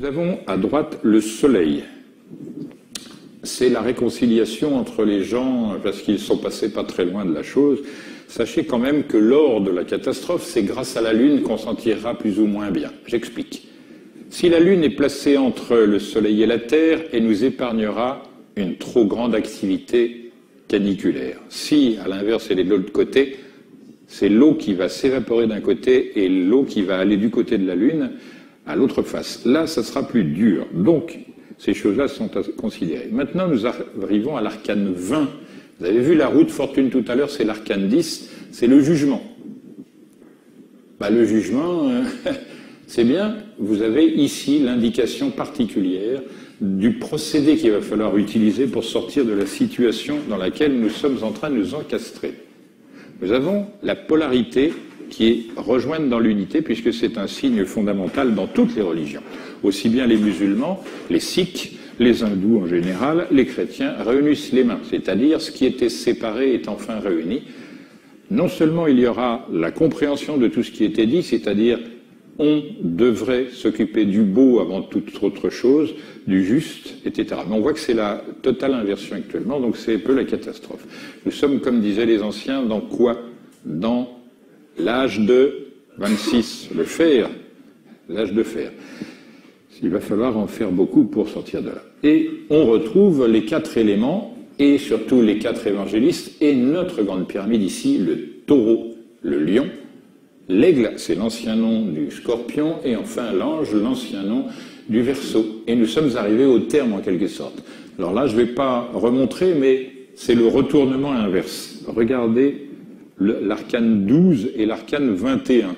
Nous avons à droite le soleil. C'est la réconciliation entre les gens parce qu'ils sont passés pas très loin de la chose. Sachez quand même que lors de la catastrophe, c'est grâce à la Lune qu'on s'en tirera plus ou moins bien. J'explique. Si la Lune est placée entre le Soleil et la Terre, elle nous épargnera une trop grande activité caniculaire. Si, à l'inverse, elle est de l'autre côté, c'est l'eau qui va s'évaporer d'un côté et l'eau qui va aller du côté de la Lune à l'autre face. Là, ça sera plus dur. Donc, ces choses-là sont à considérer. Maintenant, nous arrivons à l'arcane 20. Vous avez vu la route fortune tout à l'heure, c'est l'arcane 10, c'est le jugement. Bah, le jugement, euh, c'est bien, vous avez ici l'indication particulière du procédé qu'il va falloir utiliser pour sortir de la situation dans laquelle nous sommes en train de nous encastrer. Nous avons la polarité qui rejointe dans l'unité, puisque c'est un signe fondamental dans toutes les religions. Aussi bien les musulmans, les sikhs, les hindous en général, les chrétiens réunissent les mains, c'est-à-dire ce qui était séparé est enfin réuni. Non seulement il y aura la compréhension de tout ce qui était dit, c'est-à-dire on devrait s'occuper du beau avant toute autre chose, du juste, etc. Mais on voit que c'est la totale inversion actuellement, donc c'est un peu la catastrophe. Nous sommes, comme disaient les anciens, dans quoi? Dans l'âge de 26, le fer, l'âge de fer. Il va falloir en faire beaucoup pour sortir de là. Et on retrouve les quatre éléments, et surtout les quatre évangélistes, et notre grande pyramide ici, le taureau, le lion, l'aigle, c'est l'ancien nom du scorpion, et enfin l'ange, l'ancien nom du verso. Et nous sommes arrivés au terme en quelque sorte. Alors là, je ne vais pas remontrer, mais c'est le retournement inverse. Regardez l'arcane 12 et l'arcane 21.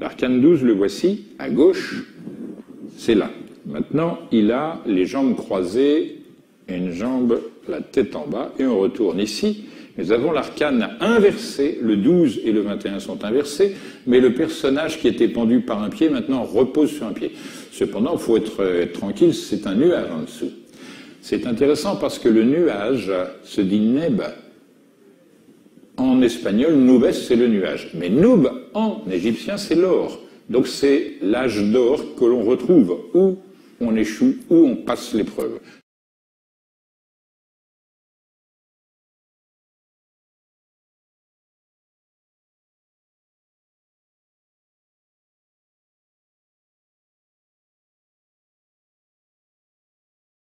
L'arcane 12, le voici, à gauche, c'est là. Maintenant, il a les jambes croisées, une jambe, la tête en bas, et on retourne ici. Nous avons l'arcane inversé, le 12 et le 21 sont inversés, mais le personnage qui était pendu par un pied maintenant repose sur un pied. Cependant, il faut être, être tranquille, c'est un nuage en dessous. C'est intéressant parce que le nuage se dit neb, en espagnol, nubes, c'est le nuage. Mais nub, en égyptien, c'est l'or. Donc c'est l'âge d'or que l'on retrouve, où on échoue, où on passe l'épreuve.